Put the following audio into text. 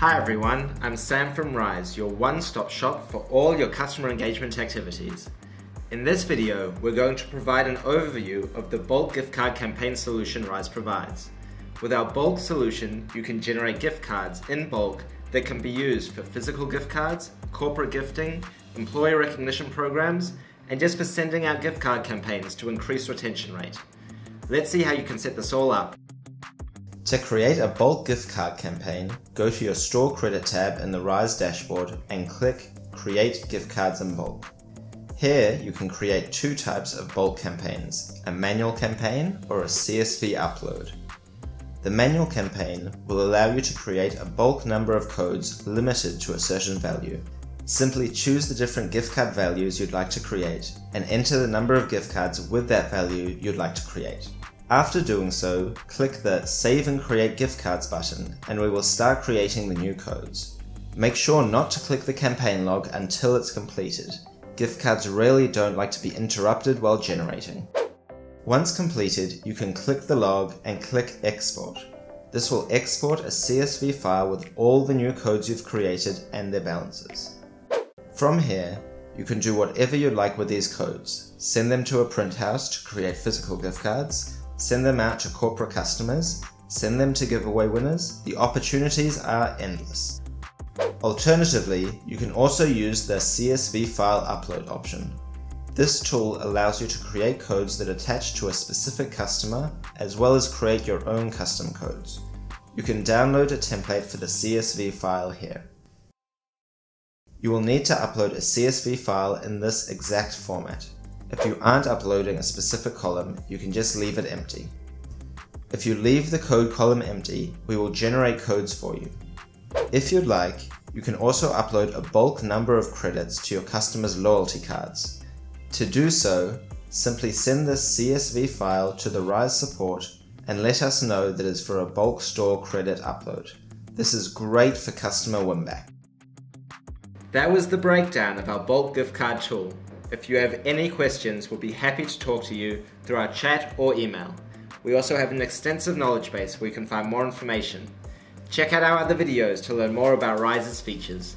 Hi everyone, I'm Sam from Rise, your one-stop shop for all your customer engagement activities. In this video, we're going to provide an overview of the bulk gift card campaign solution Rise provides. With our bulk solution, you can generate gift cards in bulk that can be used for physical gift cards, corporate gifting, employee recognition programs, and just for sending out gift card campaigns to increase retention rate. Let's see how you can set this all up. To create a bulk gift card campaign, go to your Store Credit tab in the Rise dashboard and click Create Gift Cards in Bulk. Here you can create two types of bulk campaigns, a manual campaign or a CSV upload. The manual campaign will allow you to create a bulk number of codes limited to a certain value. Simply choose the different gift card values you'd like to create and enter the number of gift cards with that value you'd like to create. After doing so, click the Save and Create Gift Cards button and we will start creating the new codes. Make sure not to click the campaign log until it's completed. Gift cards really don't like to be interrupted while generating. Once completed, you can click the log and click Export. This will export a CSV file with all the new codes you've created and their balances. From here, you can do whatever you'd like with these codes. Send them to a print house to create physical gift cards, send them out to corporate customers, send them to giveaway winners, the opportunities are endless. Alternatively, you can also use the CSV file upload option. This tool allows you to create codes that attach to a specific customer, as well as create your own custom codes. You can download a template for the CSV file here. You will need to upload a CSV file in this exact format. If you aren't uploading a specific column, you can just leave it empty. If you leave the code column empty, we will generate codes for you. If you'd like, you can also upload a bulk number of credits to your customers' loyalty cards. To do so, simply send this CSV file to the RISE support and let us know that it's for a bulk store credit upload. This is great for customer winback. That was the breakdown of our bulk gift card tool. If you have any questions, we'll be happy to talk to you through our chat or email. We also have an extensive knowledge base where you can find more information. Check out our other videos to learn more about Rise's features.